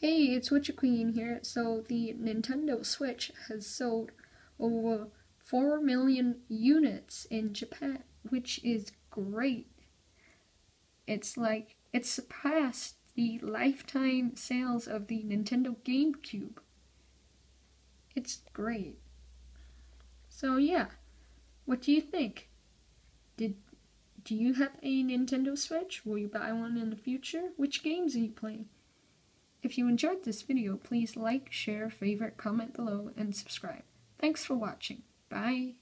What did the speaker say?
Hey, it's Witcher Queen here. So the Nintendo Switch has sold over 4 million units in Japan, which is great. It's like, it surpassed the lifetime sales of the Nintendo GameCube. It's great. So yeah, what do you think? Did do you have a Nintendo Switch? Will you buy one in the future? Which games are you playing? If you enjoyed this video, please like, share, favorite, comment below, and subscribe. Thanks for watching. Bye.